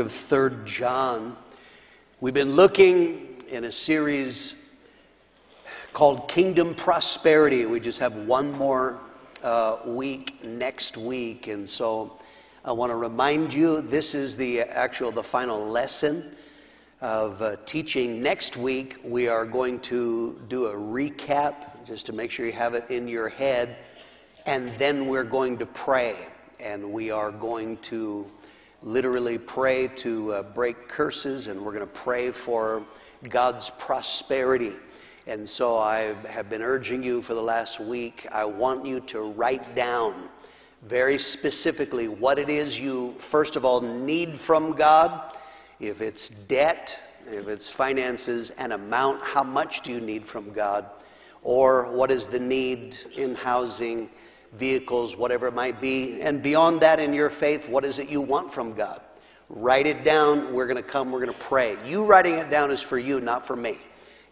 of 3rd John. We've been looking in a series called Kingdom Prosperity. We just have one more uh, week next week, and so I want to remind you this is the actual the final lesson of uh, teaching. Next week we are going to do a recap just to make sure you have it in your head, and then we're going to pray, and we are going to literally pray to uh, break curses, and we're going to pray for God's prosperity. And so I have been urging you for the last week, I want you to write down very specifically what it is you, first of all, need from God. If it's debt, if it's finances, an amount, how much do you need from God? Or what is the need in housing? Vehicles, whatever it might be. And beyond that, in your faith, what is it you want from God? Write it down. We're going to come, we're going to pray. You writing it down is for you, not for me.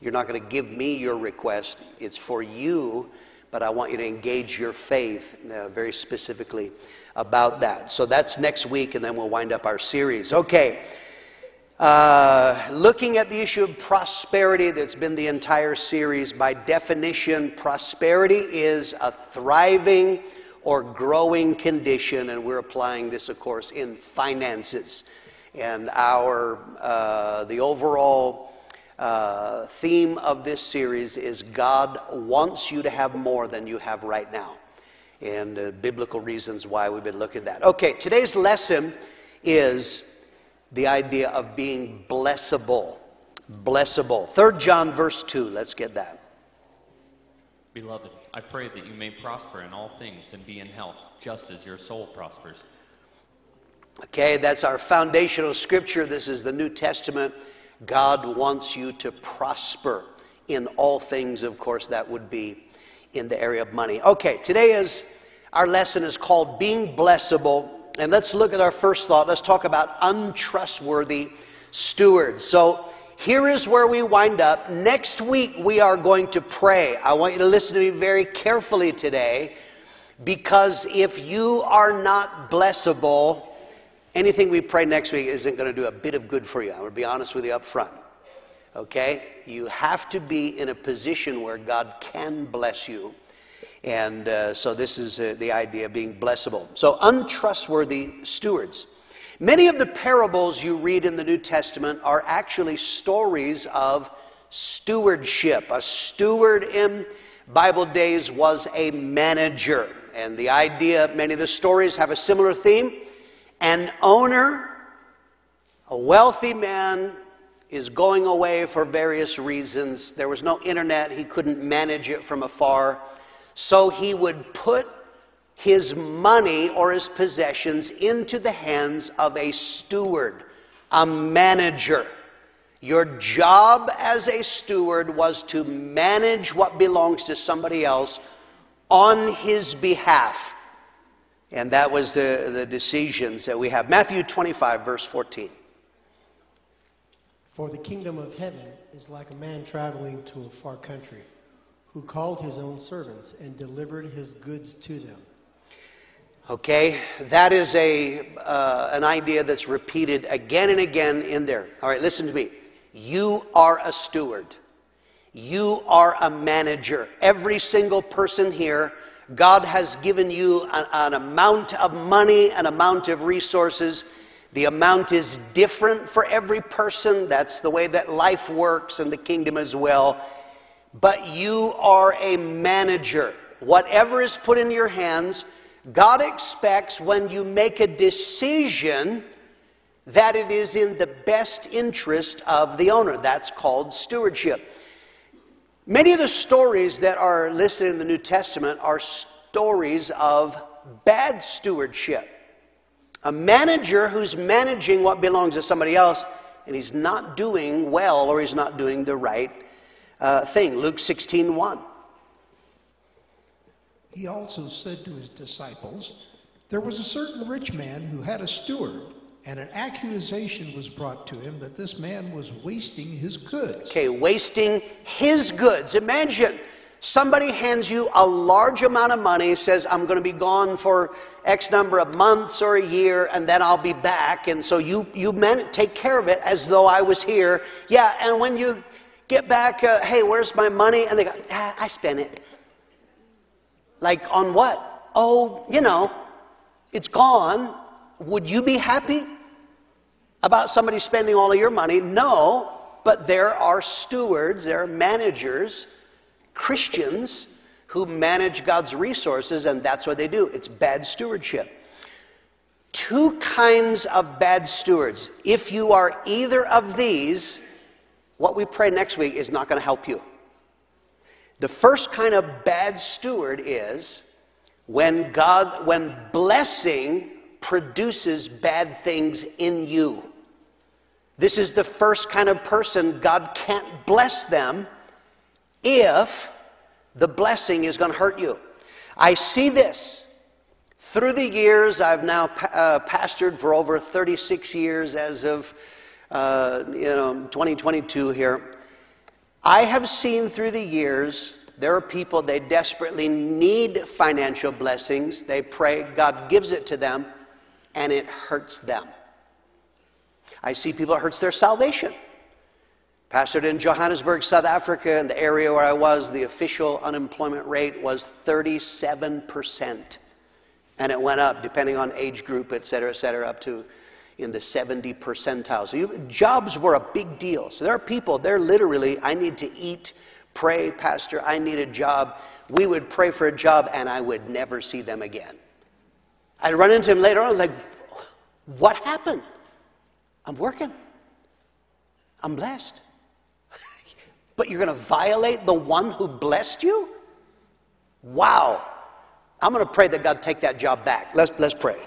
You're not going to give me your request, it's for you, but I want you to engage your faith uh, very specifically about that. So that's next week, and then we'll wind up our series. Okay. Uh, looking at the issue of prosperity, that's been the entire series. By definition, prosperity is a thriving or growing condition, and we're applying this, of course, in finances. And our uh, the overall uh, theme of this series is God wants you to have more than you have right now, and uh, biblical reasons why we've been looking at that. Okay, today's lesson is the idea of being blessable. Blessable. Third John verse 2. Let's get that. Beloved, I pray that you may prosper in all things and be in health, just as your soul prospers. Okay, that's our foundational scripture. This is the New Testament. God wants you to prosper in all things. Of course, that would be in the area of money. Okay, today is our lesson is called Being Blessable and let's look at our first thought. Let's talk about untrustworthy stewards. So here is where we wind up. Next week, we are going to pray. I want you to listen to me very carefully today because if you are not blessable, anything we pray next week isn't going to do a bit of good for you. I'm going to be honest with you up front. Okay? You have to be in a position where God can bless you. And uh, so this is uh, the idea of being blessable. So, untrustworthy stewards. Many of the parables you read in the New Testament are actually stories of stewardship. A steward in Bible days was a manager. And the idea, many of the stories have a similar theme. An owner, a wealthy man, is going away for various reasons. There was no internet, he couldn't manage it from afar. So he would put his money or his possessions into the hands of a steward, a manager. Your job as a steward was to manage what belongs to somebody else on his behalf. And that was the, the decisions that we have. Matthew 25, verse 14. For the kingdom of heaven is like a man traveling to a far country who called his own servants and delivered his goods to them. Okay, that is a, uh, an idea that's repeated again and again in there. All right, listen to me. You are a steward, you are a manager. Every single person here, God has given you an, an amount of money, an amount of resources. The amount is different for every person. That's the way that life works and the kingdom as well but you are a manager. Whatever is put in your hands, God expects when you make a decision that it is in the best interest of the owner. That's called stewardship. Many of the stories that are listed in the New Testament are stories of bad stewardship. A manager who's managing what belongs to somebody else and he's not doing well or he's not doing the right uh, thing. Luke 16 1. He also said to his disciples, There was a certain rich man who had a steward, and an accusation was brought to him that this man was wasting his goods. Okay, wasting his goods. Imagine Somebody hands you a large amount of money, says, I'm going to be gone for X number of months or a year, and then I'll be back. And so you, you man, take care of it as though I was here. Yeah, and when you get back, uh, hey, where's my money? And they go, ah, I spent it. Like on what? Oh, you know, it's gone. Would you be happy about somebody spending all of your money? No, but there are stewards, there are managers, Christians who manage God's resources, and that's what they do. It's bad stewardship. Two kinds of bad stewards. If you are either of these, what we pray next week is not going to help you. The first kind of bad steward is when God, when blessing produces bad things in you. This is the first kind of person God can't bless them if the blessing is going to hurt you. I see this through the years. I've now uh, pastored for over 36 years as of uh, you know 2022 here. I have seen through the years there are people they desperately need financial blessings. They pray God gives it to them, and it hurts them. I see people it hurts their salvation. Pastored in Johannesburg, South Africa, in the area where I was, the official unemployment rate was 37%. And it went up, depending on age group, et cetera, et cetera, up to in the 70 percentile. So you, jobs were a big deal. So there are people, they're literally, I need to eat, pray, Pastor, I need a job. We would pray for a job and I would never see them again. I'd run into him later on, like, what happened? I'm working. I'm blessed. but you're going to violate the one who blessed you? Wow. I'm going to pray that God take that job back. Let's, let's pray.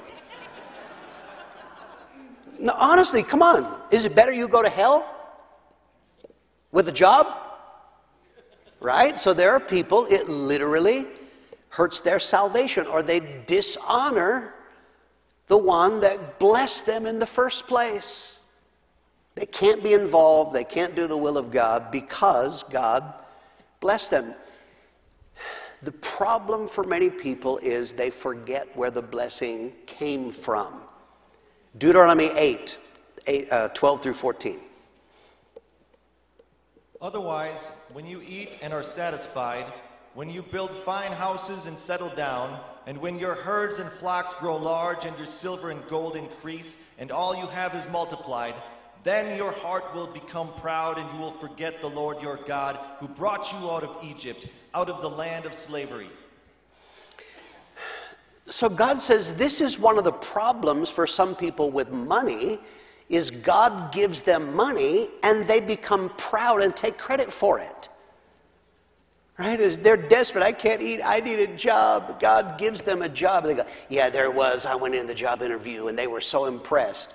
No, honestly, come on. Is it better you go to hell with a job? Right? So there are people, it literally hurts their salvation or they dishonor the one that blessed them in the first place. They can't be involved, they can't do the will of God because God blessed them. The problem for many people is they forget where the blessing came from. Deuteronomy 8, 8 uh, 12 through 14. Otherwise, when you eat and are satisfied, when you build fine houses and settle down, and when your herds and flocks grow large, and your silver and gold increase, and all you have is multiplied, then your heart will become proud, and you will forget the Lord your God, who brought you out of Egypt, out of the land of slavery. So God says this is one of the problems for some people with money is God gives them money and they become proud and take credit for it. Right? They're desperate. I can't eat. I need a job. God gives them a job. They go, Yeah, there was. I went in the job interview and they were so impressed.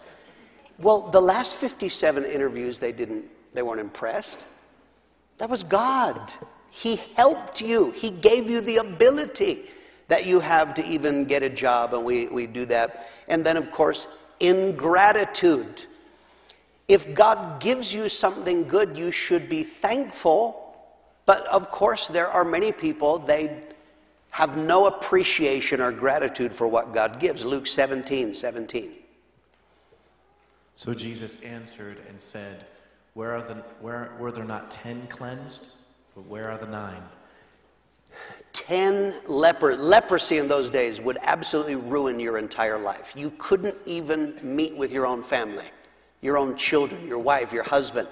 Well, the last 57 interviews, they, didn't, they weren't impressed. That was God. He helped you, He gave you the ability that you have to even get a job, and we, we do that. And then, of course, ingratitude. If God gives you something good, you should be thankful but of course, there are many people, they have no appreciation or gratitude for what God gives. Luke 17 17. So Jesus answered and said, where are the, where, Were there not ten cleansed? But where are the nine? Ten leper leprosy in those days would absolutely ruin your entire life. You couldn't even meet with your own family, your own children, your wife, your husband.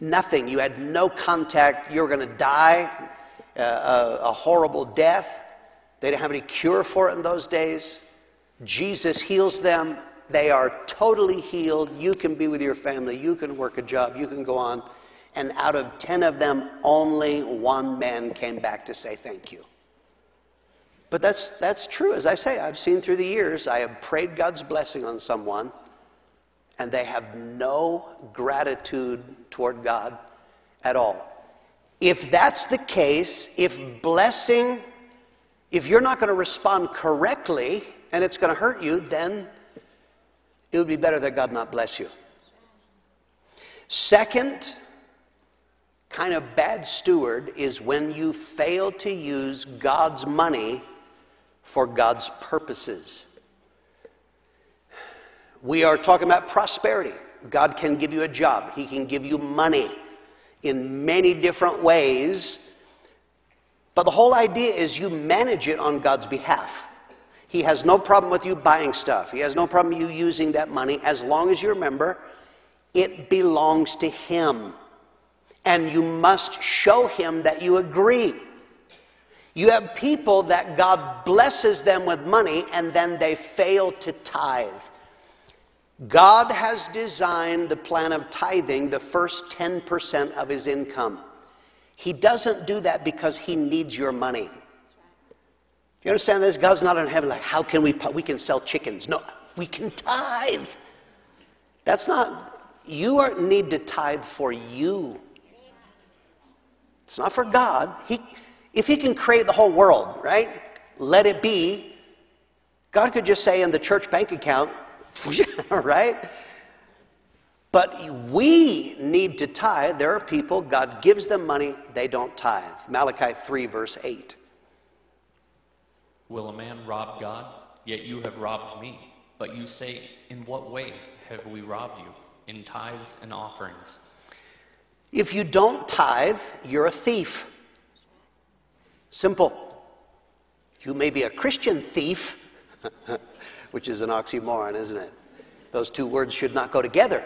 Nothing. You had no contact. You were going to die uh, a, a horrible death. They didn't have any cure for it in those days. Jesus heals them. They are totally healed. You can be with your family. You can work a job. You can go on. And out of 10 of them, only one man came back to say thank you. But that's, that's true. As I say, I've seen through the years, I have prayed God's blessing on someone, and they have no gratitude toward God at all. If that's the case, if blessing, if you're not going to respond correctly and it's going to hurt you, then it would be better that God not bless you. Second, kind of bad steward is when you fail to use God's money for God's purposes. We are talking about prosperity. God can give you a job, He can give you money in many different ways. But the whole idea is you manage it on God's behalf. He has no problem with you buying stuff. He has no problem you using that money as long as you remember it belongs to Him. And you must show Him that you agree. You have people that God blesses them with money and then they fail to tithe. God has designed the plan of tithing the first 10% of his income. He doesn't do that because he needs your money. Do you understand this? God's not in heaven like, how can we, we can sell chickens. No, we can tithe. That's not, you are, need to tithe for you. It's not for God. He, if he can create the whole world, right? Let it be. God could just say in the church bank account, right? But we need to tithe. There are people, God gives them money, they don't tithe. Malachi 3, verse 8. Will a man rob God? Yet you have robbed me. But you say, In what way have we robbed you? In tithes and offerings. If you don't tithe, you're a thief. Simple. You may be a Christian thief, which is an oxymoron, isn't it? Those two words should not go together.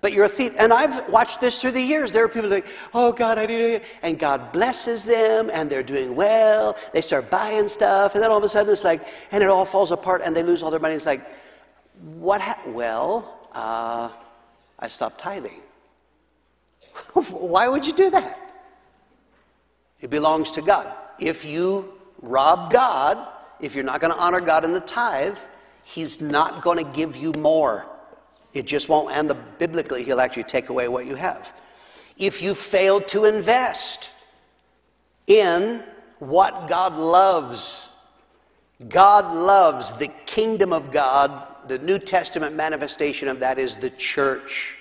But you're a thief. And I've watched this through the years. There are people like, oh, God, I need it. And God blesses them, and they're doing well. They start buying stuff, and then all of a sudden it's like, and it all falls apart, and they lose all their money. It's like, what? Ha- well, uh, I stopped tithing. Why would you do that? It belongs to God. If you rob God, if you're not going to honor God in the tithe, He's not going to give you more. It just won't. And the, biblically, He'll actually take away what you have. If you fail to invest in what God loves, God loves the kingdom of God. The New Testament manifestation of that is the church.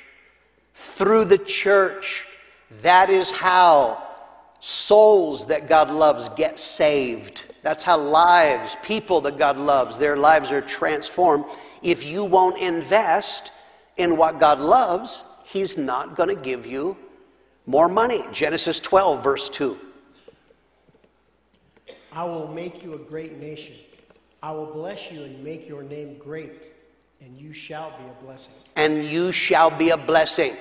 Through the church, that is how souls that God loves get saved. That's how lives, people that God loves, their lives are transformed. If you won't invest in what God loves, He's not going to give you more money. Genesis 12, verse 2. I will make you a great nation. I will bless you and make your name great, and you shall be a blessing. And you shall be a blessing.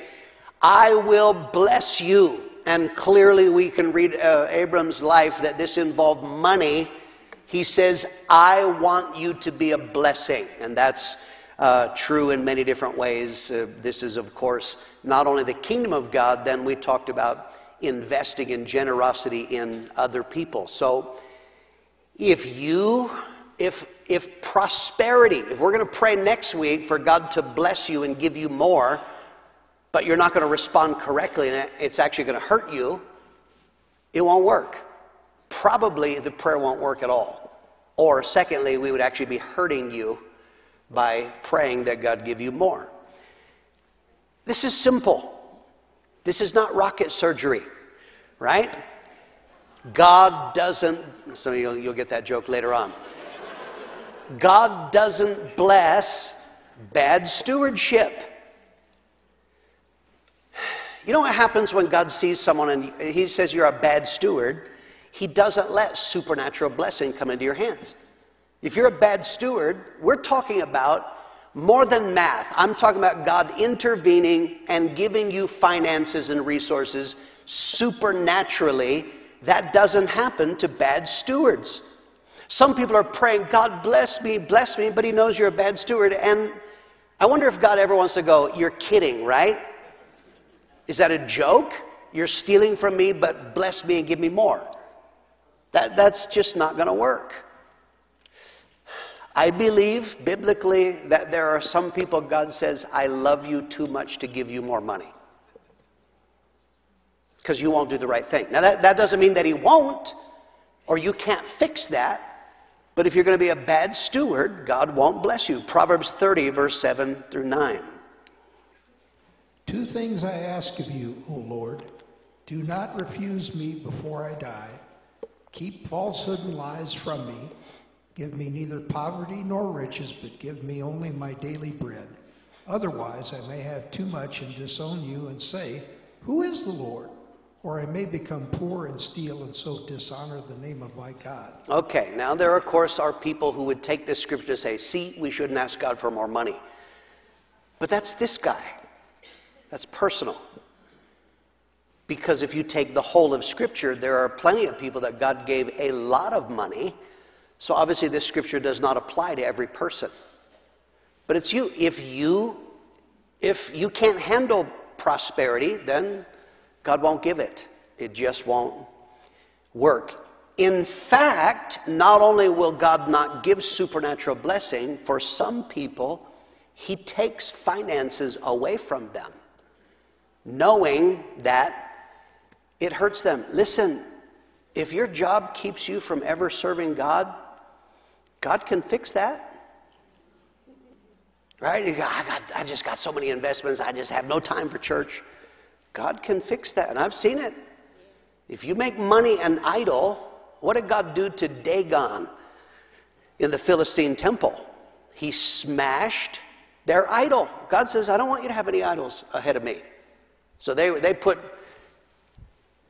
I will bless you. And clearly, we can read uh, Abram's life that this involved money. He says, I want you to be a blessing. And that's uh, true in many different ways. Uh, this is, of course, not only the kingdom of God, then we talked about investing in generosity in other people. So, if you, if, if prosperity, if we're going to pray next week for God to bless you and give you more, but you're not going to respond correctly and it's actually going to hurt you, it won't work. Probably the prayer won't work at all. Or, secondly, we would actually be hurting you by praying that God give you more. This is simple. This is not rocket surgery, right? God doesn't, some of you, you'll get that joke later on. God doesn't bless bad stewardship. You know what happens when God sees someone and he says you're a bad steward? He doesn't let supernatural blessing come into your hands. If you're a bad steward, we're talking about more than math. I'm talking about God intervening and giving you finances and resources supernaturally. That doesn't happen to bad stewards. Some people are praying, God bless me, bless me, but He knows you're a bad steward. And I wonder if God ever wants to go, You're kidding, right? Is that a joke? You're stealing from me, but bless me and give me more. That, that's just not going to work. I believe biblically that there are some people God says, I love you too much to give you more money. Because you won't do the right thing. Now, that, that doesn't mean that He won't, or you can't fix that. But if you're going to be a bad steward, God won't bless you. Proverbs 30, verse 7 through 9. Two things I ask of you, O Lord. Do not refuse me before I die. Keep falsehood and lies from me. Give me neither poverty nor riches, but give me only my daily bread. Otherwise, I may have too much and disown you and say, Who is the Lord? Or I may become poor and steal and so dishonor the name of my God. Okay, now there, of course, are people who would take this scripture to say, see, we shouldn't ask God for more money. But that's this guy. That's personal. Because if you take the whole of Scripture, there are plenty of people that God gave a lot of money. So obviously, this Scripture does not apply to every person. But it's you. If you if you can't handle prosperity, then God won't give it. It just won't work. In fact, not only will God not give supernatural blessing, for some people, He takes finances away from them, knowing that it hurts them. Listen, if your job keeps you from ever serving God, God can fix that. Right? I, got, I just got so many investments, I just have no time for church. God can fix that, and I've seen it. If you make money an idol, what did God do to Dagon in the Philistine temple? He smashed their idol. God says, I don't want you to have any idols ahead of me. So they, they put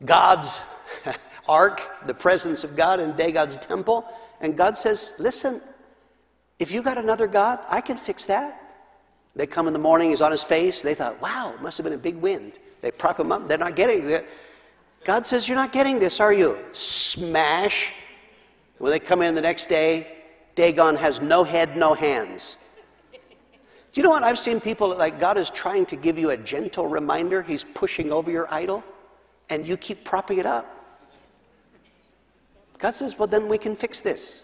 God's ark, the presence of God, in Dagon's temple. And God says, Listen, if you got another God, I can fix that. They come in the morning, he's on his face. They thought, wow, it must have been a big wind. They prop him up, they're not getting it. God says, You're not getting this, are you? Smash. When they come in the next day, Dagon has no head, no hands. Do you know what? I've seen people like God is trying to give you a gentle reminder. He's pushing over your idol and you keep propping it up. God says, well, then we can fix this.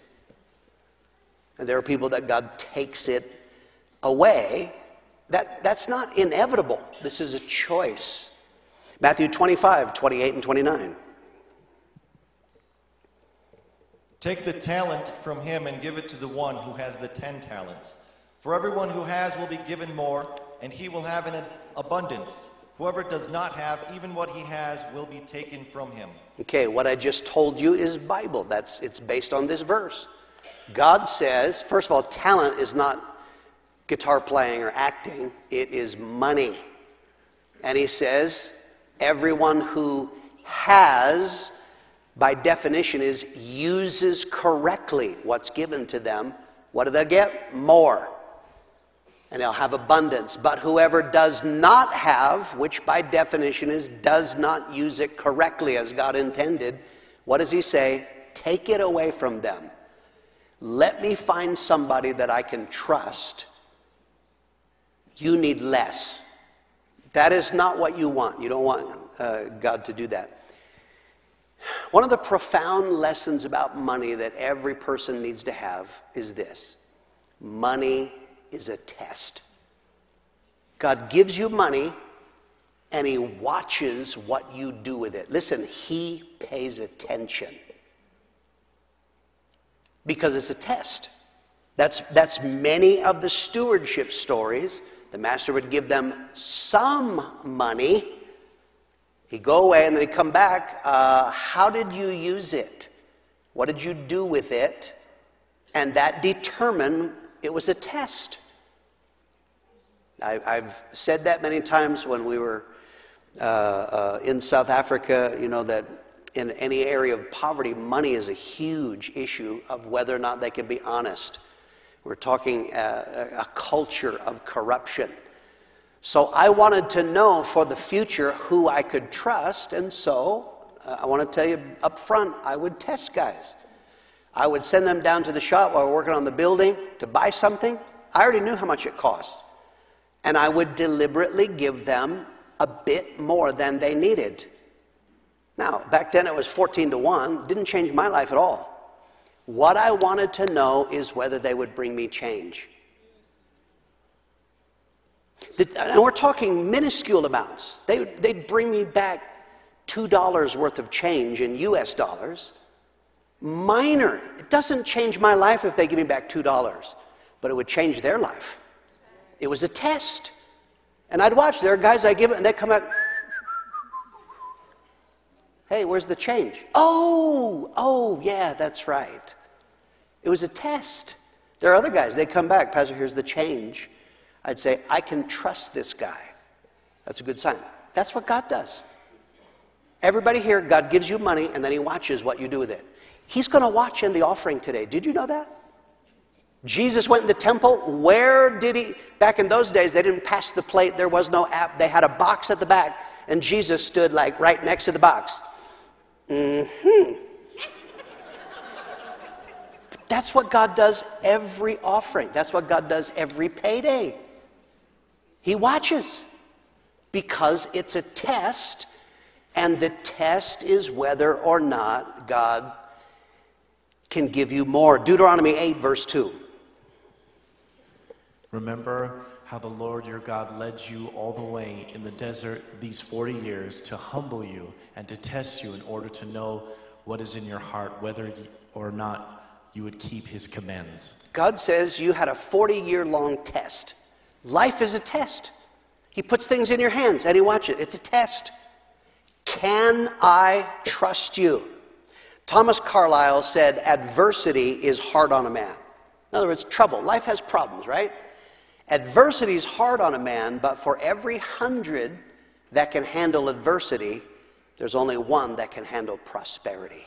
And there are people that God takes it away. That, that's not inevitable. This is a choice. Matthew 25, 28, and 29. Take the talent from him and give it to the one who has the ten talents. For everyone who has will be given more, and he will have an abundance. Whoever does not have, even what he has, will be taken from him. Okay, what I just told you is Bible. That's it's based on this verse. God says, first of all, talent is not guitar playing or acting, it is money. And he says, everyone who has, by definition, is uses correctly what's given to them. What do they get? More and he'll have abundance. But whoever does not have, which by definition is does not use it correctly as God intended, what does he say? Take it away from them. Let me find somebody that I can trust. You need less. That is not what you want. You don't want uh, God to do that. One of the profound lessons about money that every person needs to have is this money is a test. God gives you money and He watches what you do with it. Listen, He pays attention because it's a test. That's, that's many of the stewardship stories. The master would give them some money. He'd go away and then he'd come back. Uh, how did you use it? What did you do with it? And that determined it was a test. I, have said that many times when we were uh, uh, in South Africa, you know, that in any area of poverty, money is a huge issue of whether or not they can be honest. We're talking uh, a, a culture of corruption. So I wanted to know for the future who I could trust, and so uh, I want to tell you up front, I would test guys. I would send them down to the shop while we're working on the building to buy something. I already knew how much it cost and I would deliberately give them a bit more than they needed. Now, back then it was 14 to 1, didn't change my life at all. What I wanted to know is whether they would bring me change. And we're talking minuscule amounts. They, they'd bring me back $2 worth of change in US dollars. Minor. It doesn't change my life if they give me back $2, but it would change their life. It was a test. And I'd watch. There are guys I give it, and they come out. Hey, where's the change? Oh, oh, yeah, that's right. It was a test. There are other guys, they come back, Pastor, here's the change. I'd say, I can trust this guy. That's a good sign. That's what God does. Everybody here, God gives you money and then He watches what you do with it. He's going to watch in the offering today. Did you know that? Jesus went in the temple. Where did he? Back in those days, they didn't pass the plate. There was no app. They had a box at the back, and Jesus stood like right next to the box. Hmm. That's what God does every offering. That's what God does every payday. He watches because it's a test, and the test is whether or not God can give you more. Deuteronomy 8, verse 2. Remember how the Lord your God led you all the way in the desert these 40 years to humble you and to test you in order to know what is in your heart, whether or not you would keep his commands. God says you had a 40 year long test. Life is a test. He puts things in your hands and he watches it. It's a test. Can I trust you? Thomas Carlyle said, Adversity is hard on a man. In other words, trouble. Life has problems, right? Adversity is hard on a man, but for every hundred that can handle adversity, there's only one that can handle prosperity.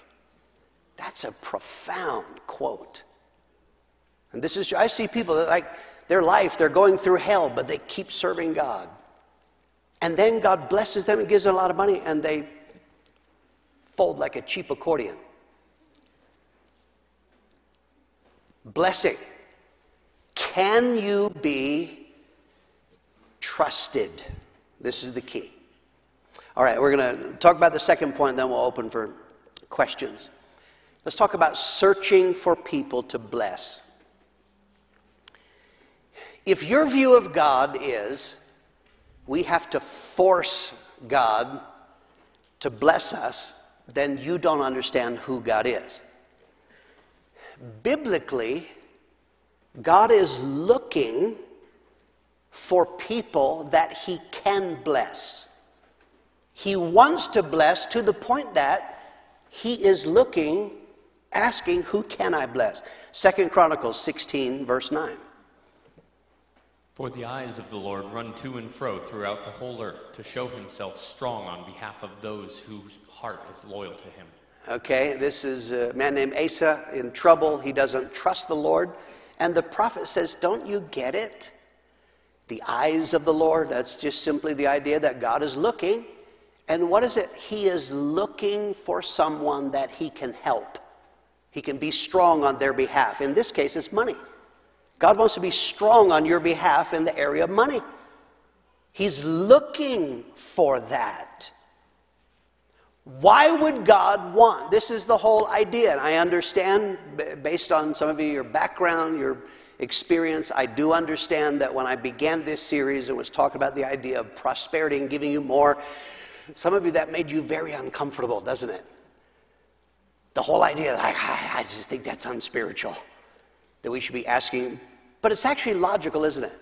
That's a profound quote. And this is, I see people that like their life, they're going through hell, but they keep serving God. And then God blesses them and gives them a lot of money, and they fold like a cheap accordion. Blessing. Can you be trusted? This is the key. All right, we're going to talk about the second point, then we'll open for questions. Let's talk about searching for people to bless. If your view of God is we have to force God to bless us, then you don't understand who God is. Biblically, God is looking for people that He can bless. He wants to bless to the point that He is looking, asking, Who can I bless? Second Chronicles 16, verse 9. For the eyes of the Lord run to and fro throughout the whole earth to show himself strong on behalf of those whose heart is loyal to him. Okay, this is a man named Asa in trouble. He doesn't trust the Lord. And the prophet says, Don't you get it? The eyes of the Lord, that's just simply the idea that God is looking. And what is it? He is looking for someone that he can help. He can be strong on their behalf. In this case, it's money. God wants to be strong on your behalf in the area of money. He's looking for that. Why would God want? This is the whole idea. And I understand, based on some of you, your background, your experience, I do understand that when I began this series and was talking about the idea of prosperity and giving you more, some of you that made you very uncomfortable, doesn't it? The whole idea, like, I just think that's unspiritual that we should be asking. But it's actually logical, isn't it?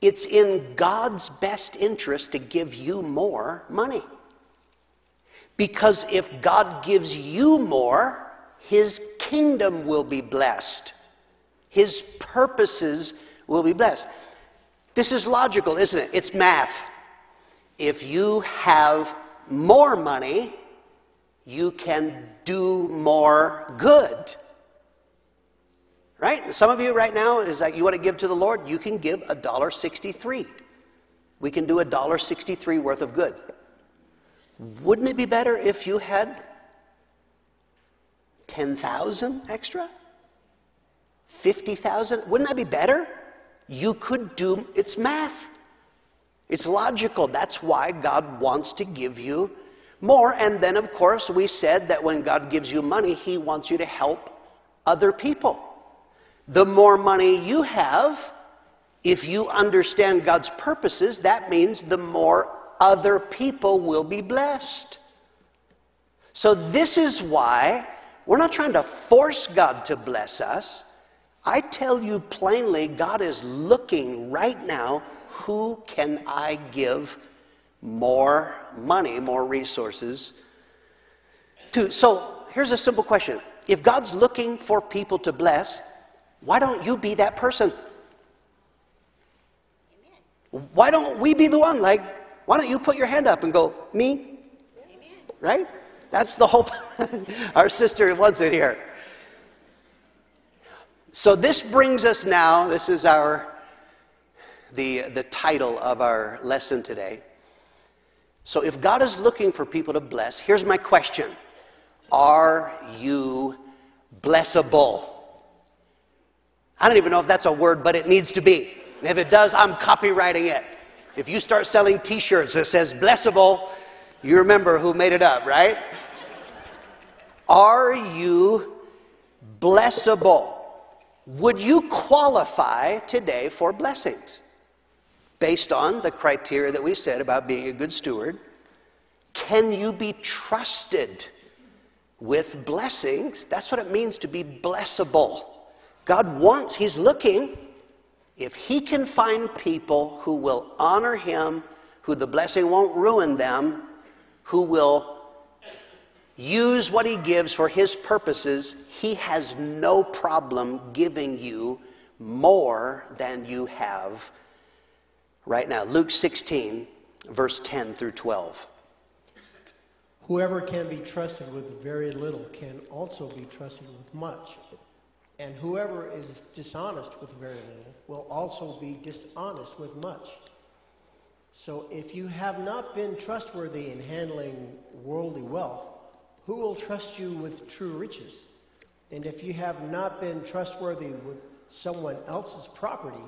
It's in God's best interest to give you more money. Because if God gives you more, his kingdom will be blessed. His purposes will be blessed. This is logical, isn't it? It's math. If you have more money, you can do more good. Right? Some of you right now is that you want to give to the Lord, you can give a dollar sixty-three. We can do a dollar sixty-three worth of good. Wouldn't it be better if you had 10,000 extra? 50,000? Wouldn't that be better? You could do it's math. It's logical. That's why God wants to give you more. And then, of course, we said that when God gives you money, He wants you to help other people. The more money you have, if you understand God's purposes, that means the more other people will be blessed. So, this is why we're not trying to force God to bless us. I tell you plainly, God is looking right now who can I give more money, more resources to, so here's a simple question. If God's looking for people to bless, why don't you be that person? Why don't we be the one? Like, why don't you put your hand up and go, me? Right? That's the hope. Our sister wants it here. So this brings us now, this is our the, the title of our lesson today. So if God is looking for people to bless, here's my question. Are you blessable? I don't even know if that's a word, but it needs to be. And if it does, I'm copyrighting it. If you start selling t shirts that says blessable, you remember who made it up, right? Are you blessable? Would you qualify today for blessings? Based on the criteria that we said about being a good steward, can you be trusted with blessings? That's what it means to be blessable. God wants, He's looking. If He can find people who will honor Him, who the blessing won't ruin them, who will use what He gives for His purposes, He has no problem giving you more than you have right now. Luke 16, verse 10 through 12. Whoever can be trusted with very little can also be trusted with much. And whoever is dishonest with very little will also be dishonest with much. So if you have not been trustworthy in handling worldly wealth, who will trust you with true riches? And if you have not been trustworthy with someone else's property,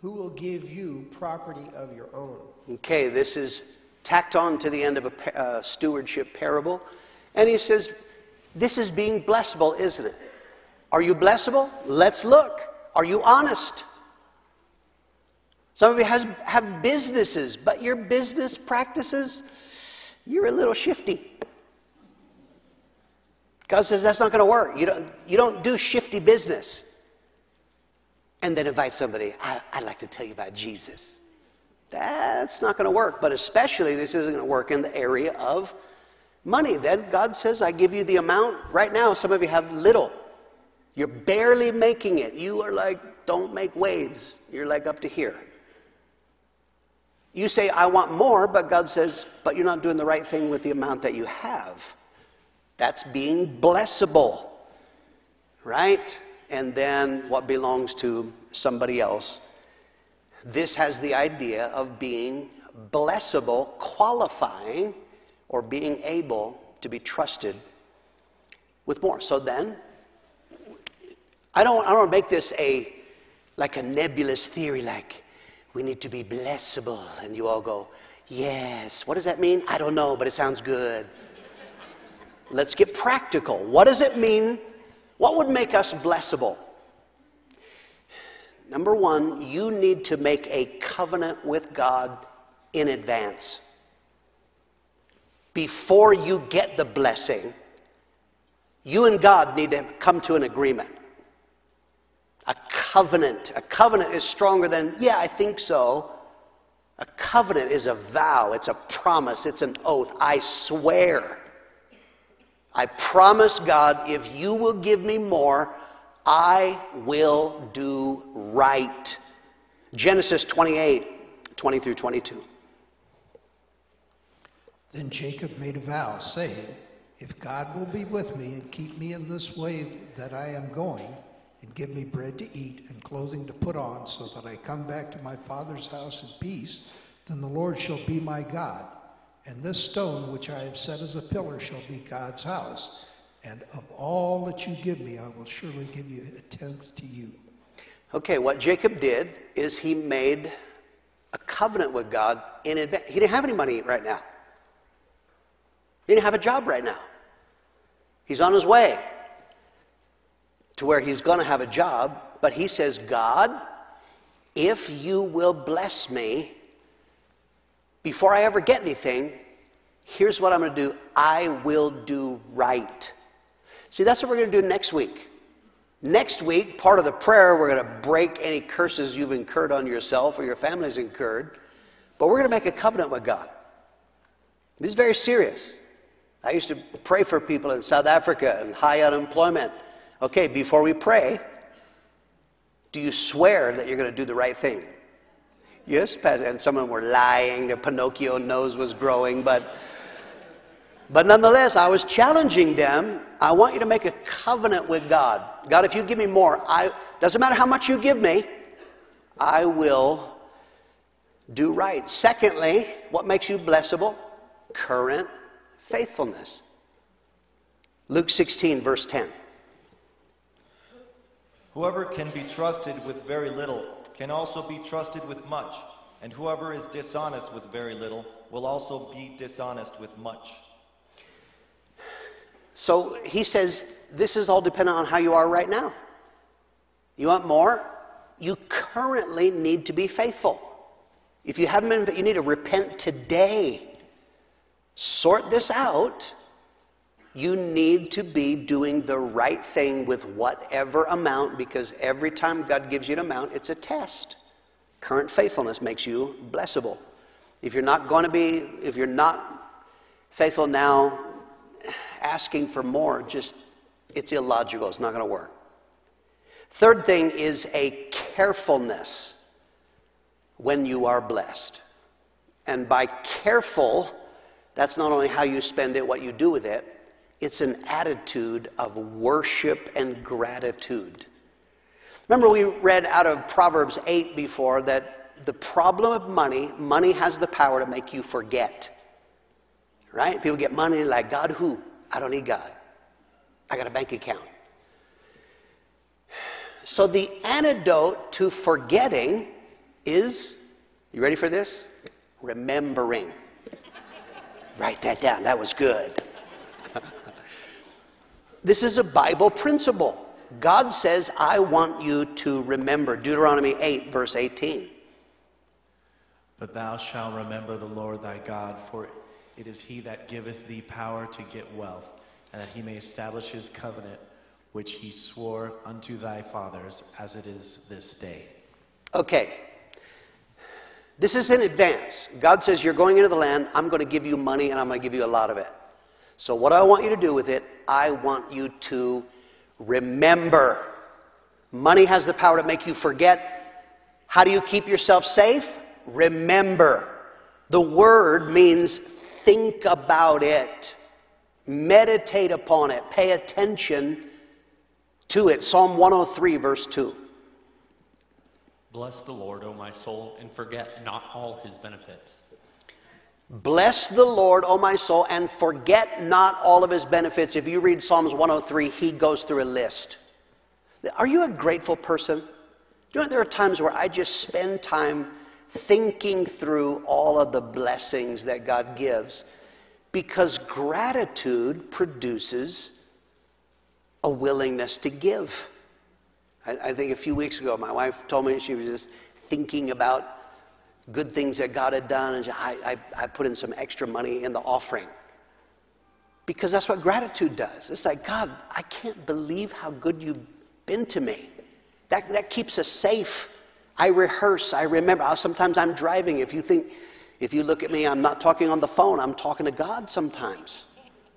who will give you property of your own? Okay, this is tacked on to the end of a uh, stewardship parable. And he says, This is being blessable, isn't it? Are you blessable? Let's look. Are you honest? Some of you has, have businesses, but your business practices, you're a little shifty. God says that's not going to work. You don't, you don't do shifty business and then invite somebody, I, would like to tell you about Jesus. That's not going to work, but especially this isn't going to work in the area of money. Then God says, I give you the amount. Right now, some of you have little. You're barely making it. You are like, don't make waves. You're like up to here. You say, I want more, but God says, but you're not doing the right thing with the amount that you have. That's being blessable, right? And then what belongs to somebody else. This has the idea of being blessable, qualifying, or being able to be trusted with more. So then, I don't, I don't make this a like a nebulous theory, like we need to be blessable, and you all go, yes. What does that mean? I don't know, but it sounds good. Let's get practical. What does it mean? What would make us blessable? Number one, you need to make a covenant with God in advance. Before you get the blessing, you and God need to come to an agreement. A covenant. A covenant is stronger than, yeah, I think so. A covenant is a vow, it's a promise, it's an oath. I swear. I promise God, if you will give me more, I will do right. Genesis 28 20 through 22. Then Jacob made a vow, saying, If God will be with me and keep me in this way that I am going, give me bread to eat and clothing to put on, so that I come back to my father's house in peace, then the Lord shall be my God. And this stone which I have set as a pillar shall be God's house. And of all that you give me, I will surely give you a tenth to you. Okay, what Jacob did is he made a covenant with God in advance. He didn't have any money right now, he didn't have a job right now. He's on his way to where he's going to have a job, but he says, God, if you will bless me before I ever get anything, here's what I'm going to do I will do right. See, that's what we're going to do next week. Next week, part of the prayer, we're going to break any curses you've incurred on yourself or your family's incurred, but we're going to make a covenant with God. This is very serious. I used to pray for people in South Africa and high unemployment. Okay, before we pray, do you swear that you're going to do the right thing? Yes, Pastor. And some of them were lying, their Pinocchio nose was growing, but. But nonetheless, I was challenging them. I want you to make a covenant with God. God, if you give me more, I doesn't matter how much you give me, I will do right. Secondly, what makes you blessable? Current faithfulness. Luke 16, verse 10. Whoever can be trusted with very little can also be trusted with much, and whoever is dishonest with very little will also be dishonest with much. So he says this is all dependent on how you are right now. You want more? You currently need to be faithful. If you haven't been, you need to repent today. Sort this out. You need to be doing the right thing with whatever amount because every time God gives you an amount, it's a test. Current faithfulness makes you blessable. If you're not going to be, if you're not faithful now, asking for more, just, it's illogical. It's not going to work. Third thing is a carefulness when you are blessed. And by careful, that's not only how you spend it, what you do with it, it's an attitude of worship and gratitude. Remember, we read out of Proverbs 8 before that the problem of money, money has the power to make you forget. Right? People get money like, God, who? I don't need God. I got a bank account. So the antidote to forgetting is, you ready for this? Remembering. Write that down. That was good. This is a Bible principle. God says, I want you to remember. Deuteronomy 8, verse 18. But thou shalt remember the Lord thy God, for it is he that giveth thee power to get wealth, and that he may establish his covenant, which he swore unto thy fathers, as it is this day. Okay. This is in advance. God says, You're going into the land, I'm going to give you money, and I'm going to give you a lot of it. So, what I want you to do with it, I want you to remember. Money has the power to make you forget. How do you keep yourself safe? Remember. The word means think about it, meditate upon it, pay attention to it. Psalm 103, verse 2. Bless the Lord, O my soul, and forget not all his benefits. Bless the Lord, O my soul, and forget not all of his benefits. If you read Psalms 103, he goes through a list. Are you a grateful person? You know there are times where I just spend time thinking through all of the blessings that God gives because gratitude produces a willingness to give. I, I, think a few weeks ago, my wife told me she was just thinking about good things that God had done, and I, I, I put in some extra money in the offering. Because that's what gratitude does. It's like, God, I can't believe how good you've been to me. That, that keeps us safe I rehearse, I remember. Sometimes I'm driving. If you think, if you look at me, I'm not talking on the phone, I'm talking to God sometimes.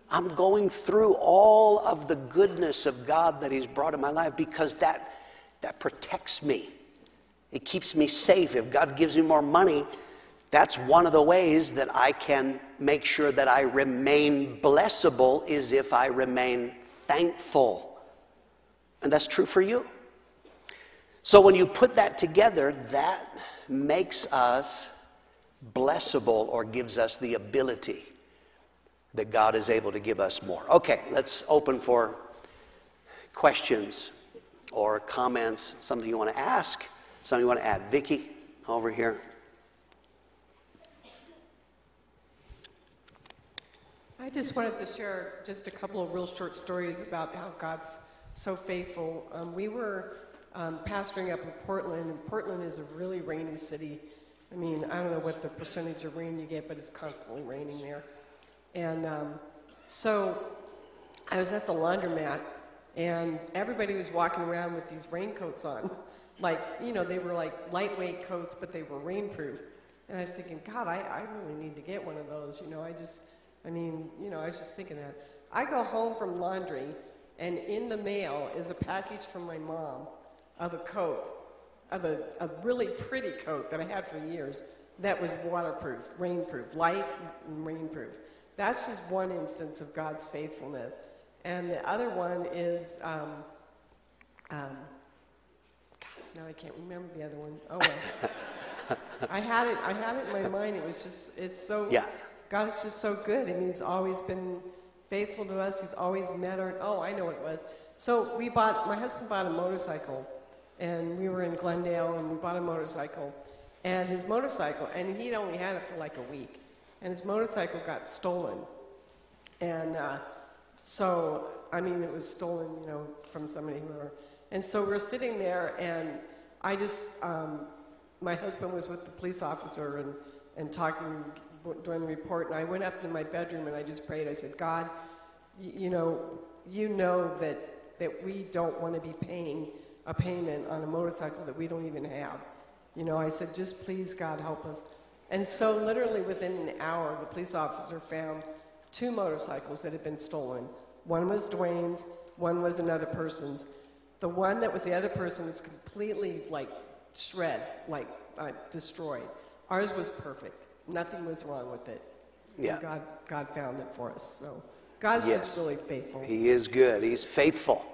I'm going through all of the goodness of God that He's brought in my life because that, that protects me. It keeps me safe. If God gives me more money, that's one of the ways that I can make sure that I remain blessable is if I remain thankful. And that's true for you. So when you put that together, that makes us blessable or gives us the ability that God is able to give us more. Okay, let's open for questions or comments, something you want to ask, something you want to add. Vicki, over here. I just wanted to share just a couple of real short stories about how God's so faithful. Um, we were um, pastoring up in Portland, and Portland is a really rainy city. I mean, I don't know what the percentage of rain you get, but it's constantly raining there. And um, so I was at the laundromat, and everybody was walking around with these raincoats on. Like, you know, they were like lightweight coats, but they were rainproof. And I was thinking, God, I, I really need to get one of those. You know, I just, I mean, you know, I was just thinking that. I go home from laundry, and in the mail is a package from my mom of a coat, of a, a really pretty coat that I had for years that was waterproof, rainproof, light and rainproof. That's just one instance of God's faithfulness. And the other one is, um, um, gosh, now I can't remember the other one. Oh well. I had it. I had it in my mind. It was just. It's so. Yeah. God is just so good. I mean, He's always been faithful to us. He's always met our. Oh, I know what it was. So we bought. My husband bought a motorcycle, and we were in Glendale, and we bought a motorcycle, and his motorcycle, and he'd only had it for like a week, and his motorcycle got stolen, and uh, so I mean, it was stolen, you know, from somebody who. Were, and so we're sitting there, and I just. Um, my husband was with the police officer and, and talking, doing the report, and I went up in my bedroom and I just prayed. I said, God, you, you know, you know that, that we don't want to be paying a payment on a motorcycle that we don't even have. You know, I said, just please, God, help us. And so, literally within an hour, the police officer found two motorcycles that had been stolen. One was Dwayne's, one was another person's. The one that was the other person was completely like shred, like uh, destroyed. Ours was perfect. Nothing was wrong with it. Yeah. And God, God found it for us. So God's Yes. just really faithful. He is good. He's faithful.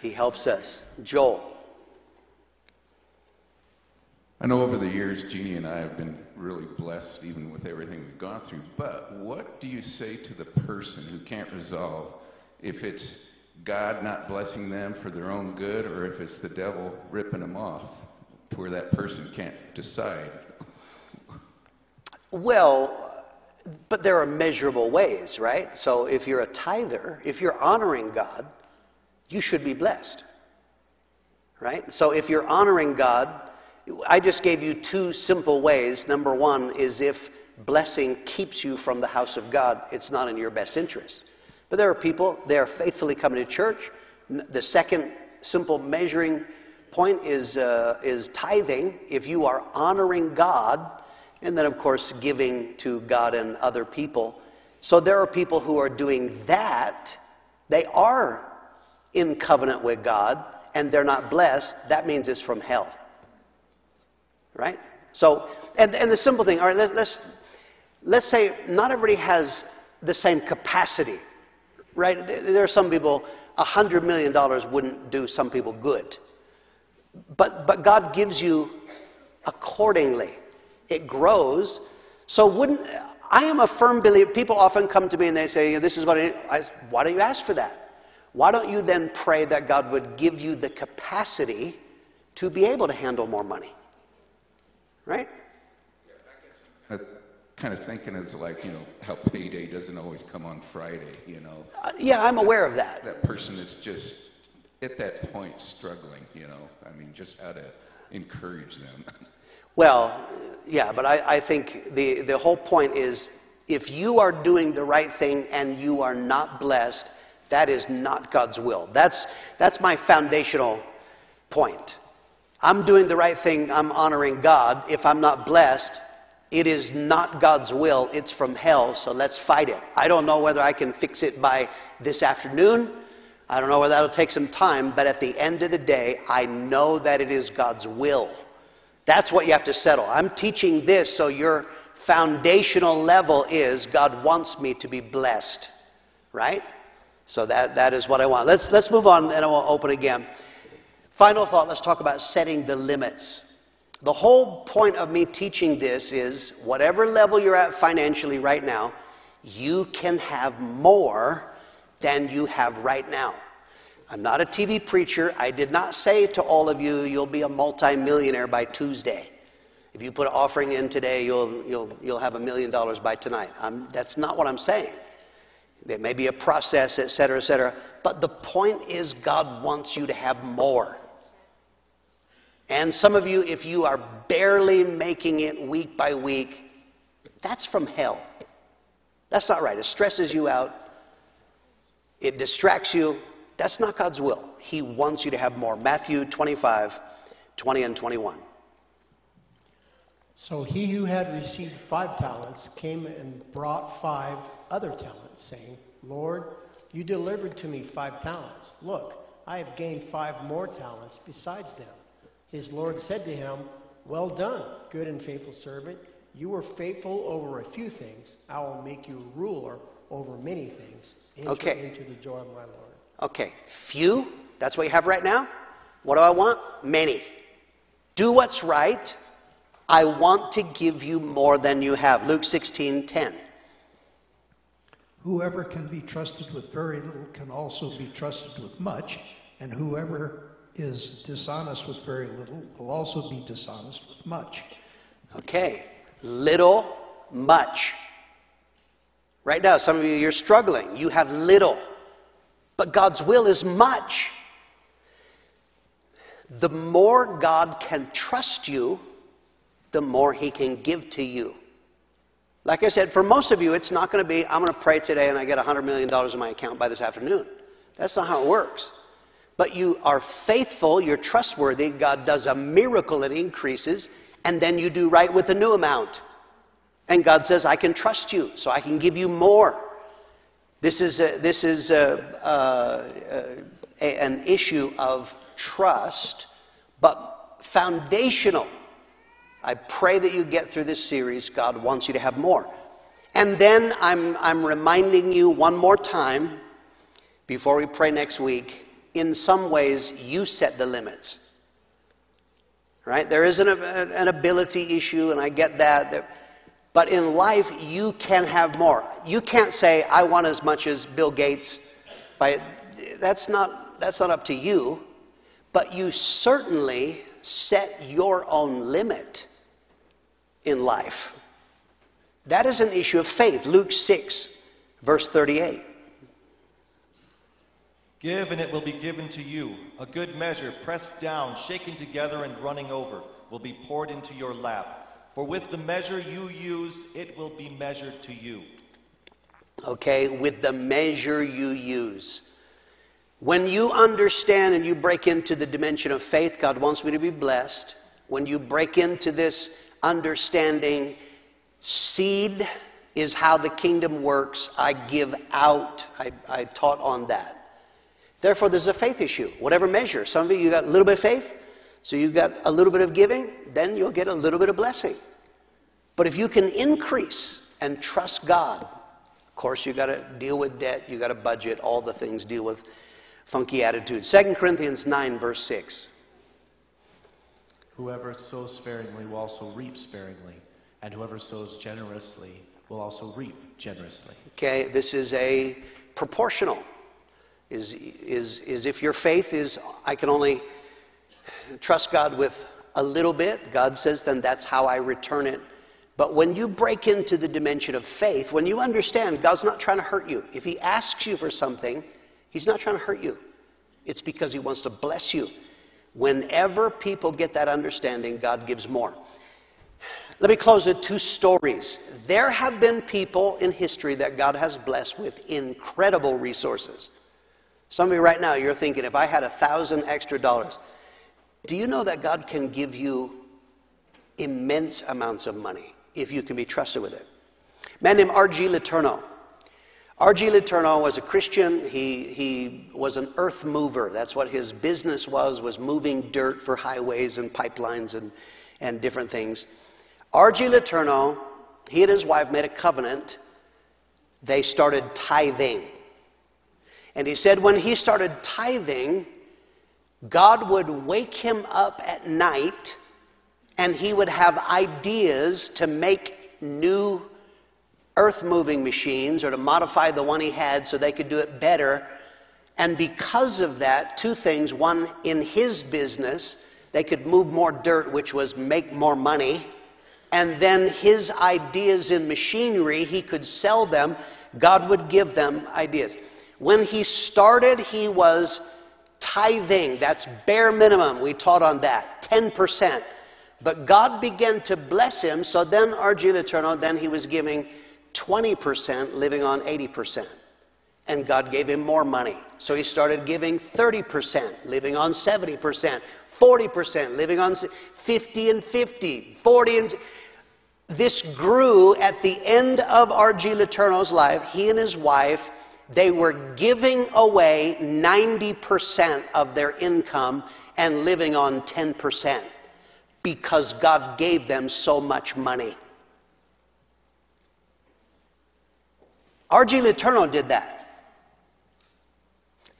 He helps us. Joel. I know over the years, Jeannie and I have been really blessed, even with everything we've gone through. But what do you say to the person who can't resolve if it's God not blessing them for their own good, or if it's the devil ripping them off, to where that person can't decide? Well, but there are measurable ways, right? So if you're a tither, if you're honoring God, you should be blessed. Right? So if you're honoring God, I just gave you two simple ways. Number one is if blessing keeps you from the house of God, it's not in your best interest. But there are people, they are faithfully coming to church. The second simple measuring point is, uh, is tithing. If you are honoring God, and then, of course, giving to God and other people. So there are people who are doing that. They are in covenant with God, and they're not blessed. That means it's from hell. Right? So, and, and the simple thing, all right, let, let's, let's say not everybody has the same capacity, right? There there are some people, a $100 million wouldn't do some people good. But, but God gives you accordingly. It grows. So wouldn't I am a firm believer. People often come to me and they say, "This is what I, I." Why don't you ask for that? Why don't you then pray that God would give you the capacity to be able to handle more money? Right? I kind of thinking it's like, you know, how payday doesn't always come on Friday, you know. Uh, yeah, I'm aware of that. That person is just at that point struggling, you know. I mean, just how to encourage them. Well, yeah, but I, I think the, the whole point is if you are doing the right thing and you are not blessed, that is not God's will. That's, that's my foundational point. I'm doing the right thing, I'm honoring God. If I'm not blessed, it is not God's will, it's from hell, so let's fight it. I don't know whether I can fix it by this afternoon. I don't know whether that'll take some time, but at the end of the day, I know that it is God's will. That's what you have to settle. I'm teaching this so your foundational level is God wants me to be blessed, right? So that, that is what I want. Let's, let's move on and I will open again. Final thought let's talk about setting the limits. The whole point of me teaching this is whatever level you're at financially right now, you can have more than you have right now. I'm not a TV preacher. I did not say to all of you, you'll be a multimillionaire by Tuesday. If you put an offering in today, you'll, you'll, you'll have a million dollars by tonight. I'm, that's not what I'm saying. There may be a process, et cetera, et cetera. But the point is, God wants you to have more. And some of you, if you are barely making it week by week, that's from hell. That's not right. It stresses you out, it distracts you. That's not God's will. He wants you to have more. Matthew 25, 20 and 21. So he who had received five talents came and brought five other talents, saying, Lord, you delivered to me five talents. Look, I have gained five more talents besides them. His Lord said to him, Well done, good and faithful servant. You were faithful over a few things. I will make you ruler over many things. Enter Okay. into the joy of my Lord. Okay, few, that's what you have right now. What do I want? Many. Do what's right. I want to give you more than you have. Luke 16 10. Whoever can be trusted with very little can also be trusted with much, and whoever is dishonest with very little will also be dishonest with much. Okay, little, much. Right now, some of you, you're struggling. You have little, but God's will is much. The more God can trust you, the more He can give to you. Like I said, for most of you, it's not going to be, I'm going to pray today and I get $100 million in my account by this afternoon. That's not how it works. But you are faithful, you're trustworthy, God does a miracle, it increases, and then you do right with the new amount. And God says, I can trust you, so I can give you more. This is, a, this is a, a, a, an issue of trust, but foundational. I pray that you get through this series. God wants you to have more. And then I'm, I'm reminding you one more time before we pray next week in some ways, you set the limits. Right? There is an, an ability issue, and I get that. But in life, you can have more. You can't say, I want as much as Bill Gates. By, that's, not, that's not up to you. But you certainly set your own limit in life. That is an issue of faith. Luke 6, verse 38. Give, and it will be given to you. A good measure, pressed down, shaken together, and running over, will be poured into your lap. For with the measure you use, it will be measured to you. Okay, with the measure you use. When you understand and you break into the dimension of faith, God wants me to be blessed. When you break into this understanding, seed is how the kingdom works. I give out. I, I taught on that. Therefore, there's a faith issue, whatever measure. Some of you, you got a little bit of faith, so you've got a little bit of giving, then you'll get a little bit of blessing. But if you can increase and trust God, of course, you got to deal with debt, you got to budget, all the things deal with funky attitudes. 2 Corinthians 9, verse 6. Whoever sows sparingly will also reap sparingly, and whoever sows generously will also reap generously. Okay, this is a proportional is, is, is if your faith is, I can only trust God with a little bit, God says, then that's how I return it. But when you break into the dimension of faith, when you understand God's not trying to hurt you, if He asks you for something, He's not trying to hurt you. It's because He wants to bless you. Whenever people get that understanding, God gives more. Let me close with two stories. There have been people in history that God has blessed with incredible resources. Some of you right now, you're thinking, if I had a thousand extra dollars, do you know that God can give you immense amounts of money if you can be trusted with it? A man named R.G. Letourneau. R.G. Letourneau was a Christian. He, he was an earth mover. That's what his business was, was moving dirt for highways and pipelines and, and different things. R.G. Letourneau, he and his wife made a covenant. They started tithing. And he said when he started tithing, God would wake him up at night and he would have ideas to make new earth moving machines or to modify the one he had so they could do it better. And because of that, two things. One, in his business, they could move more dirt, which was make more money. And then his ideas in machinery, he could sell them. God would give them ideas. When he started, he was tithing. That's bare minimum. We taught on that 10%. But God began to bless him. So then, R.G. Letourneau, then he was giving 20%, living on 80%. And God gave him more money. So he started giving 30%, living on 70%, 40%, living on 50 and 50, 40 and This grew at the end of R.G. Letourneau's life. He and his wife, they were giving away 90% of their income and living on 10% because God gave them so much money. R.G. Letourneau did that.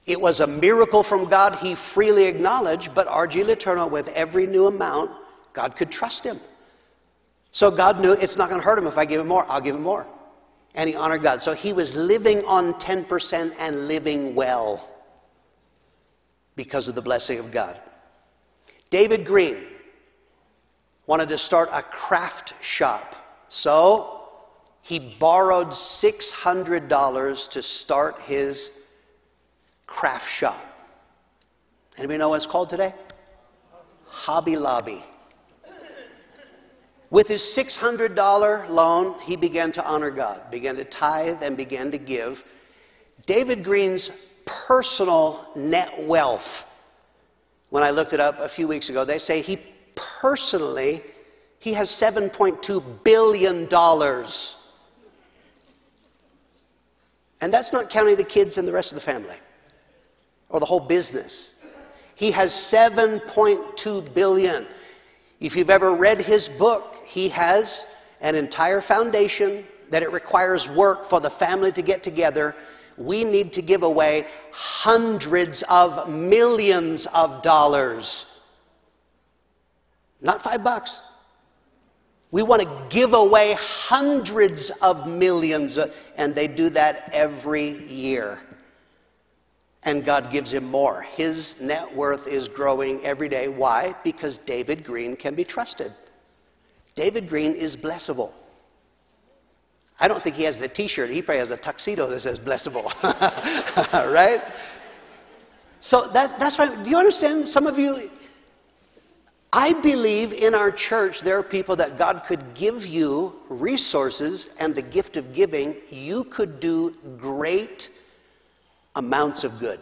It was a miracle from God, he freely acknowledged, but R.G. Letourneau, with every new amount, God could trust him. So God knew it's not going to hurt him if I give him more, I'll give him more. And he honored God. So he was living on 10% and living well because of the blessing of God. David Green wanted to start a craft shop. So he borrowed $600 to start his craft shop. Anybody know what it's called today? Hobby Lobby. With his $600 loan, he began to honor God, began to tithe, and began to give. David Green's personal net wealth, when I looked it up a few weeks ago, they say he personally, he has $7.2 billion. And that's not counting the kids and the rest of the family or the whole business. He has 7.2 billion. If you've ever read his book, he has an entire foundation that it requires work for the family to get together. We need to give away hundreds of millions of dollars. Not five bucks. We want to give away hundreds of millions, and they do that every year and God gives him more. His net worth is growing every day. Why? Because David Green can be trusted. David Green is blessable. I don't think he has the t shirt, he probably has a tuxedo that says blessable, right? So that's, that's why, do you understand? Some of you, I believe in our church there are people that God could give you resources and the gift of giving. You could do great amounts of good.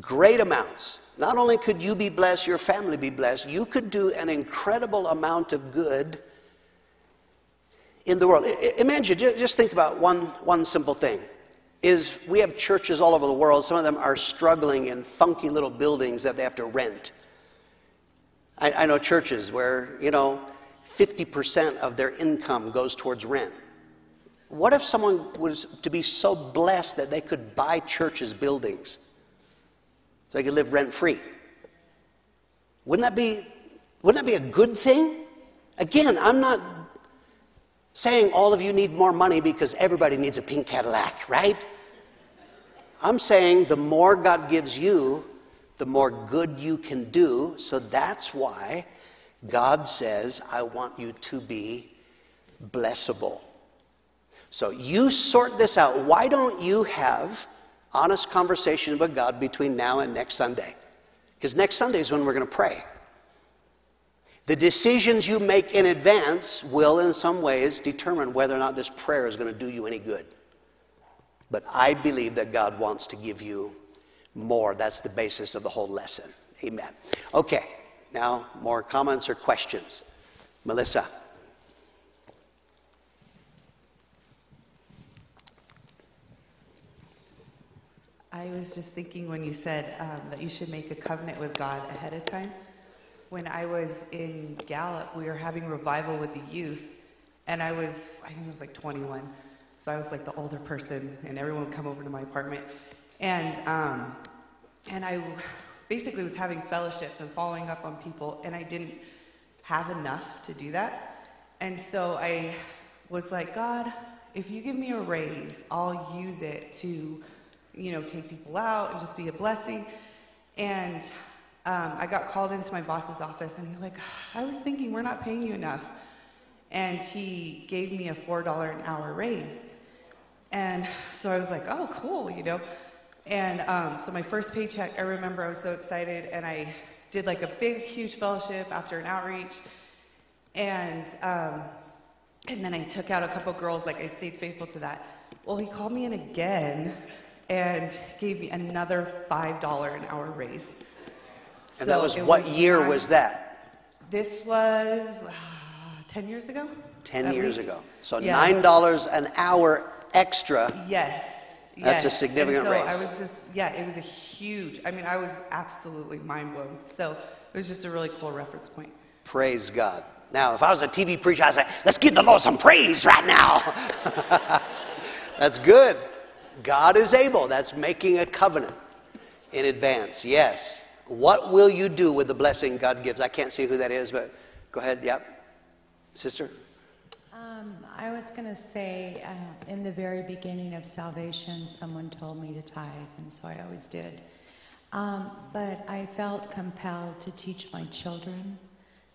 Great amounts. Not only could you be blessed, your family be blessed, you could do an incredible amount of good in the world. Imagine, just think about one, one simple thing. Is we have churches all over the world. Some of them are struggling in funky little buildings that they have to rent. I, I know churches where, you know, 50% of their income goes towards rent. What if someone was to be so blessed that they could buy churches' buildings so they could live rent free? Wouldn't that be, wouldn't that be a good thing? Again, I'm not saying all of you need more money because everybody needs a pink Cadillac, right? I'm saying the more God gives you, the more good you can do. So that's why God says, I want you to be blessable. So you sort this out. Why don't you have honest conversation with God between now and next Sunday? Because next Sunday is when we're going to pray. The decisions you make in advance will, in some ways, determine whether or not this prayer is going to do you any good. But I believe that God wants to give you more. That's the basis of the whole lesson. Amen. Okay, now more comments or questions. Melissa. I was just thinking when you said um, that you should make a covenant with God ahead of time. When I was in Gallup, we were having revival with the youth, and I was, I think I was like 21. So I was like the older person, and everyone would come over to my apartment. And, um, and I basically was having fellowships and following up on people, and I didn't have enough to do that. And so I was like, God, if you give me a raise, I'll use it to you know, take people out and just be a blessing. And um, I got called into my boss's office, and he's like, I was thinking we're not paying you enough. And he gave me a $4 an hour raise. And so I was like, oh, cool, you know. And um, so my first paycheck, I remember I was so excited, and I did like a big, huge fellowship after an outreach. And, um, and then I took out a couple girls, like I stayed faithful to that. Well, he called me in again and gave me another $5 an hour raise. And so that was what was year was that? This was uh, 10 years ago? 10 years least. ago. So Yeah. $9 an hour extra. Yes. That's a significant and so raise. I was just, yeah, it was a huge, I mean, I was absolutely mind blown. So it was just a really cool reference point. Praise God. Now, if I was a TV preacher, I'd say, let's give the Lord some praise right now. That's good. God is able. That's making a covenant in advance. Yes. What will you do with the blessing God gives? I can't see who that is, but go ahead. Yep. Sister? Um, I was going to say, uh, in the very beginning of salvation, someone told me to tithe, and so I always did. Um, but I felt compelled to teach my children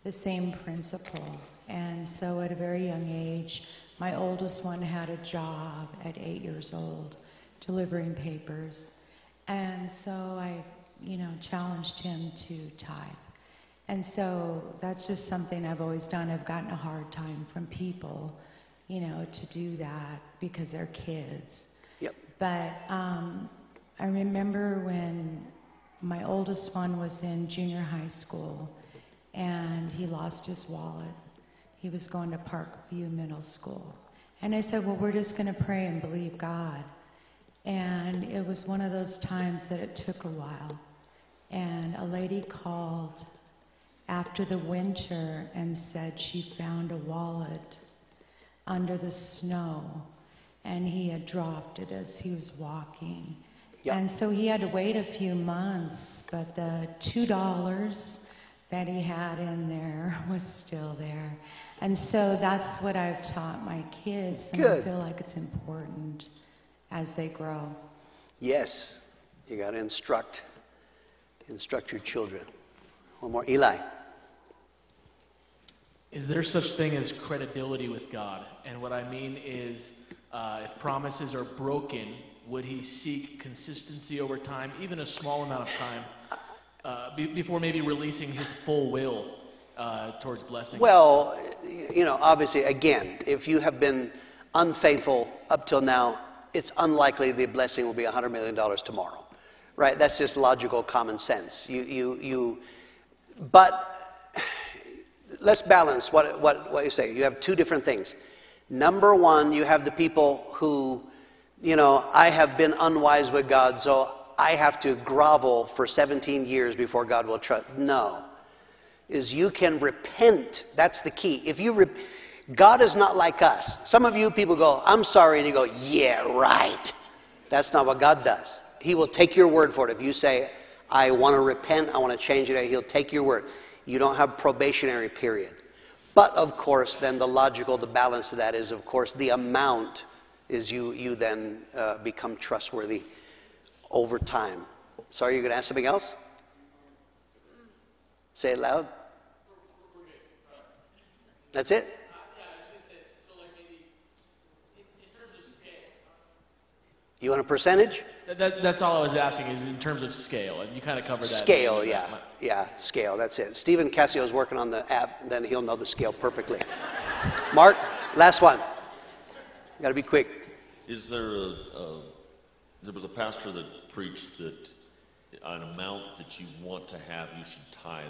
the same principle. And so at a very young age, my oldest one had a job at eight years old, delivering papers. And so I, you know, challenged him to tithe. And so that's just something I've always done. I've gotten a hard time from people, you know, to do that because they're kids. Yep. But um, I remember when my oldest one was in junior high school and he lost his wallet. He was going to Parkview Middle School. And I said, Well, we're just going to pray and believe God. And it was one of those times that it took a while. And a lady called after the winter and said she found a wallet under the snow and he had dropped it as he was walking. Yep. And so he had to wait a few months, but the $2 that he had in there was still there. And so that's what I've taught my kids, and I feel like it's important as they grow. Yes. You got to instruct. Instruct your children. One more. Eli. Is there such thing as credibility with God? And what I mean is, uh, if promises are broken, would He seek consistency over time, even a small amount of time, uh, be- before maybe releasing His full will uh, towards blessing? Well, you know, obviously, again, if you have been unfaithful up till now, it's unlikely the blessing will be $100 million tomorrow, right? That's just logical common sense. You, you, you, but let's balance what, what, what you say. You have two different things. Number one, you have the people who, you know, I have been unwise with God, so I have to grovel for 17 years before God will trust. No is you can repent. That's the key. If you, re- God is not like us. Some of you people go, I'm sorry, and you go, yeah, right. That's not what God does. He will take your word for it. If you say, I want to repent, I want to change it, He'll take your word. You don't have probationary period. But of course, then the logical, the balance of that is, of course, the amount is you, you then uh, become trustworthy over time. Sorry, you're going to ask something else? Say it loud. That's it? You want a percentage? That, that, that's all I was asking is in terms of scale, and you kind of covered that. Scale, yeah. Yeah, scale, that's it. Stephen Cassio is working on the app, and then he'll know the scale perfectly. Mark, last one. Got to be quick. Is there a, a, there was a pastor that preached that an amount that you want to have, you should tithe.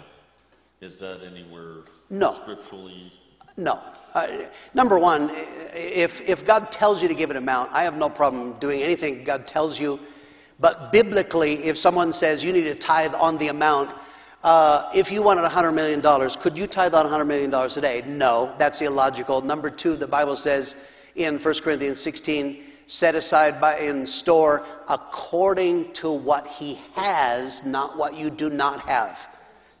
Is that anywhere No. scripturally? No. Uh, number one, if, if God tells you to give an amount, I have no problem doing anything God tells you. But biblically, if someone says you need to tithe on the amount, uh, if you wanted $100 million, could you tithe on $100 million today? No, that's illogical. Number two, the Bible says in 1 Corinthians 16, set aside by, in store according to what he has, not what you do not have.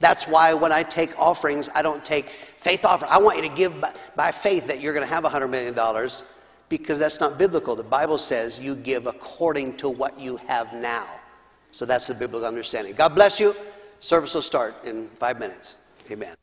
That's why when I take offerings, I don't take faith offering. I want you to give by, by faith that you're going to have $100 million because that's not biblical. The Bible says you give according to what you have now. So that's the biblical understanding. God bless you. Service will start in five minutes. Amen.